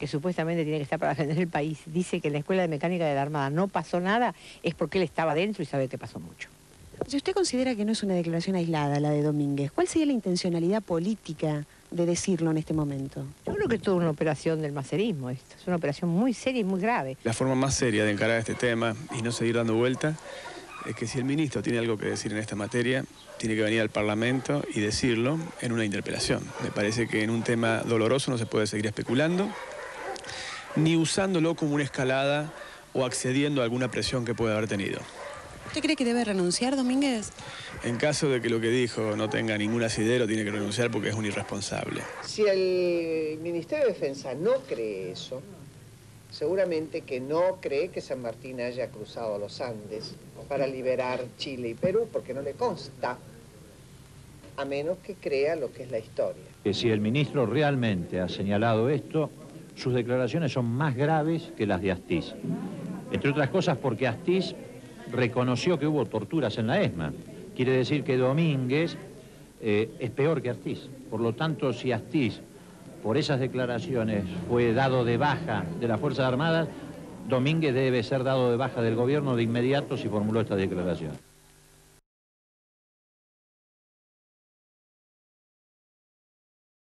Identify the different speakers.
Speaker 1: que supuestamente tiene que estar para defender el país, dice que en la Escuela de Mecánica de la Armada no pasó nada, es porque él estaba dentro y sabe que pasó mucho.
Speaker 2: Si usted considera que no es una declaración aislada la de Domínguez, ¿cuál sería la intencionalidad política de decirlo en este momento?
Speaker 1: Yo creo que es toda una operación del macerismo esto, es una operación muy seria y muy grave.
Speaker 3: La forma más seria de encarar este tema y no seguir dando vuelta es que si el ministro tiene algo que decir en esta materia, tiene que venir al Parlamento y decirlo en una interpelación. Me parece que en un tema doloroso no se puede seguir especulando, ni usándolo como una escalada o accediendo a alguna presión que pueda haber tenido.
Speaker 2: ¿Usted cree que debe renunciar, Domínguez?
Speaker 3: En caso de que lo que dijo no tenga ningún asidero, tiene que renunciar porque es un irresponsable.
Speaker 4: Si el Ministerio de Defensa no cree eso, seguramente que no cree que San Martín haya cruzado los Andes para liberar Chile y Perú, porque no le consta, a menos que crea lo que es la historia.
Speaker 5: Que si el ministro realmente ha señalado esto, sus declaraciones son más graves que las de Astiz. Entre otras cosas porque Astiz reconoció que hubo torturas en la ESMA. Quiere decir que Domínguez eh, es peor que Astiz. Por lo tanto, si Astiz, por esas declaraciones, fue dado de baja de las Fuerzas Armadas, Domínguez debe ser dado de baja del gobierno de inmediato si formuló esta declaración.